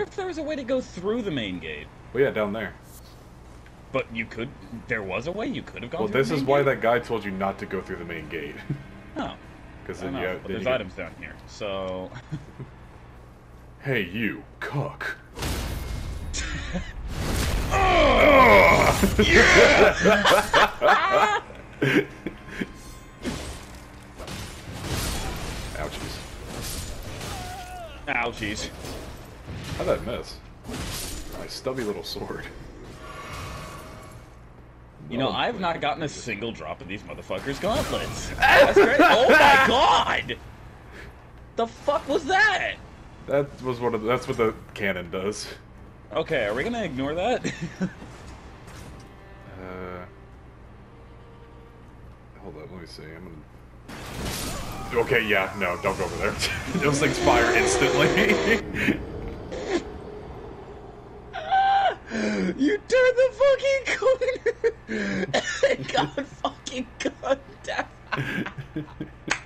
if there was a way to go through the main gate. Well, yeah, down there. But you could. There was a way you could have gone. Well, this is why gate? that guy told you not to go through the main gate. Oh, Because then know. you, then there's you items down here, so. Hey, you cook. Ouchies. Ouchies. How'd that miss? My stubby little sword. You know, Oh, I've not gotten a single drop of these motherfuckers' gauntlets. That's great. Oh my god! The fuck was that? That was one of the, that's what the cannon does. Okay, are we gonna ignore that? Uh, hold on, let me see. I'm gonna. Okay, yeah, no, don't go over there. Those things fire instantly. You turned the fucking corner and got fucking gunned down.